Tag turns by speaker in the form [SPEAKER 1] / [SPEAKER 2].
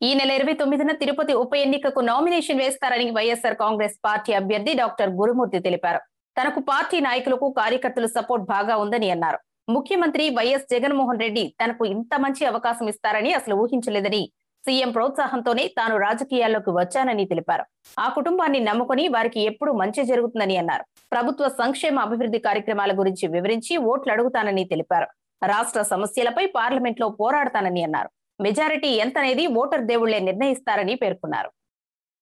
[SPEAKER 1] ఈ నెల ఇరవై తొమ్మిదిన తిరుపతి ఉప ఎన్నికకు నామినేషన్ వేస్తారని వైఎస్ఆర్ కాంగ్రెస్ పార్టీ అభ్యర్థి డాక్టర్ గురుమూర్తి తెలిపారు. తనకు పార్టీ నాయకులకు కార్యకర్తలు సపోర్ట్ బాగా ఉందని అన్నారు. ముఖ్యమంత్రి వైఎస్ జగన్మోహన్ రెడ్డి తనకు ఇంత మంచి అవకాశం ఇస్తారని అసలు ఊహించలేదని సీఎం ప్రోత్సాహంతోనే తాను రాజకీయాల్లోకి వచ్చానని తెలిపారు. ఆ కుటుంబాన్ని నమ్ముకుని వారికి ఎప్పుడు మంచి జరుగుతుందని అన్నారు. ప్రభుత్వ సంక్షేమ అభివృద్ధి కార్యక్రమాల గురించి వివరించి ఓట్లు అడుగుతానని తెలిపారు. రాష్ట్ర సమస్యలపై పార్లమెంట్లో పోరాడతానని అన్నారు. మెజారిటీ ఎంతనేది ఓటర్ దేవుళ్ళే నిర్ణయిస్తారని పేర్కొన్నారు.